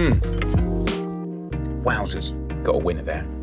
Mm. Wowzers. Got a winner there.